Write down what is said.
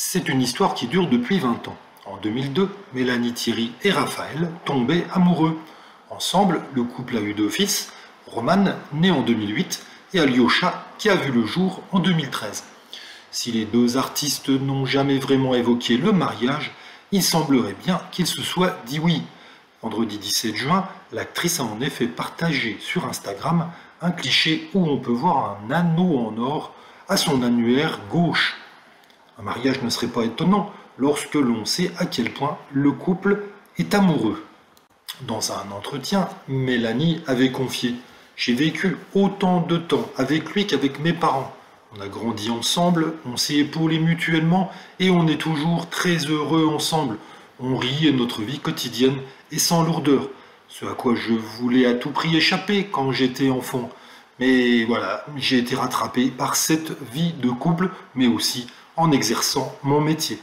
C'est une histoire qui dure depuis 20 ans. En 2002, Mélanie Thierry et Raphaël tombaient amoureux. Ensemble, le couple a eu deux fils, Roman, né en 2008, et Alyosha, qui a vu le jour en 2013. Si les deux artistes n'ont jamais vraiment évoqué le mariage, il semblerait bien qu'ils se soient dit oui. Vendredi 17 juin, l'actrice a en effet partagé sur Instagram un cliché où on peut voir un anneau en or à son annuaire gauche. Un mariage ne serait pas étonnant lorsque l'on sait à quel point le couple est amoureux. Dans un entretien, Mélanie avait confié J'ai vécu autant de temps avec lui qu'avec mes parents. On a grandi ensemble, on s'est épaulés mutuellement et on est toujours très heureux ensemble. On rit et notre vie quotidienne est sans lourdeur. Ce à quoi je voulais à tout prix échapper quand j'étais enfant. Mais voilà, j'ai été rattrapé par cette vie de couple, mais aussi en exerçant mon métier.